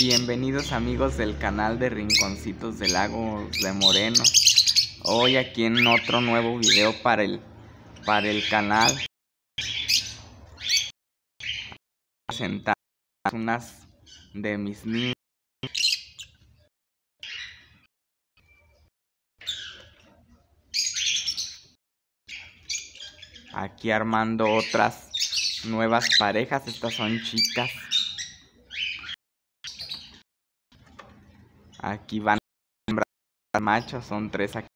Bienvenidos amigos del canal de Rinconcitos de Lagos de Moreno. Hoy aquí en otro nuevo video para el, para el canal. Presentar unas de mis niños. Aquí armando otras nuevas parejas. Estas son chicas. Aquí van machos, son tres aquí.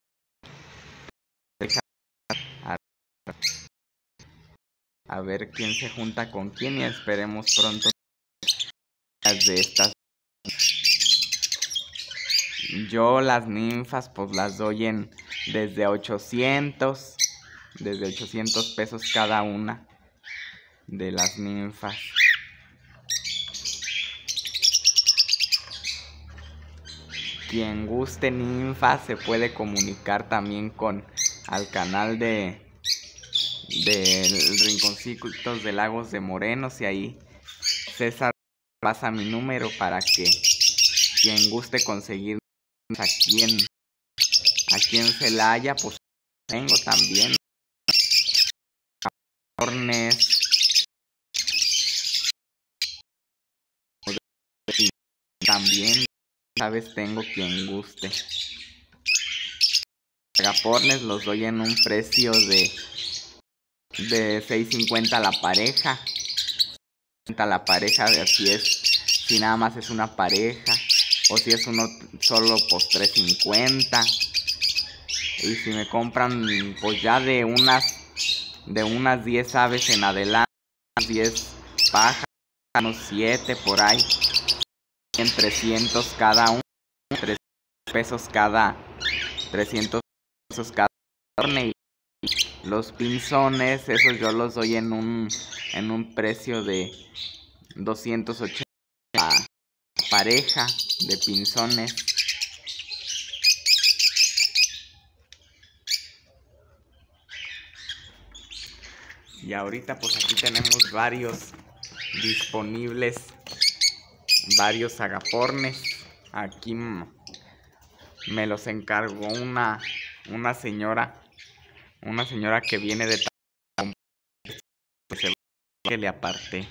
A ver quién se junta con quién y esperemos pronto de estas. Yo las ninfas pues las doy en desde 800, desde 800 pesos cada una de las ninfas. Quien guste ninfa se puede comunicar también con al canal de del Rinconcitos de Lagos de Morenos y ahí César pasa mi número para que quien guste conseguir a quien a quien se la haya pues tengo también. También sabes tengo quien guste. Agapornes los doy en un precio de de 6.50 la pareja. La pareja de así es si nada más es una pareja o si es uno solo pues 3.50. Y si me compran pues ya de unas de unas 10 aves en adelante, 10 pájaros, unos 7 por ahí en 300 cada uno, 300 pesos cada, 300 pesos cada y los pinzones, esos yo los doy en un, en un precio de 280 pareja de pinzones. Y ahorita pues aquí tenemos varios disponibles varios agapornes. Aquí me los encargó una, una señora, una señora que viene de que le aparté.